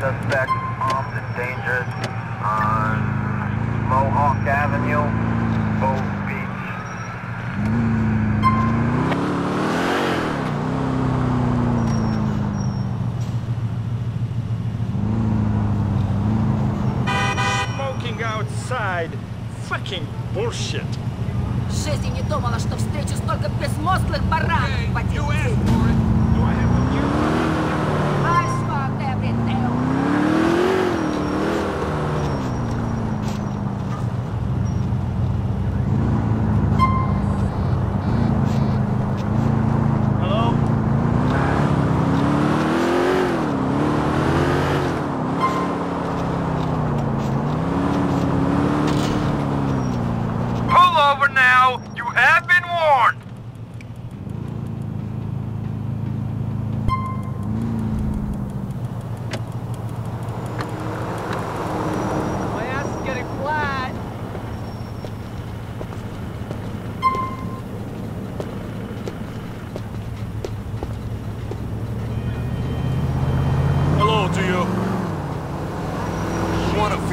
suspect armed and dangerous on Mohawk Avenue, Bow Beach. Smoking outside. Fucking bullshit. В жизни не думала, что встречу столько безмозглых баранов в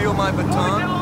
feel my baton?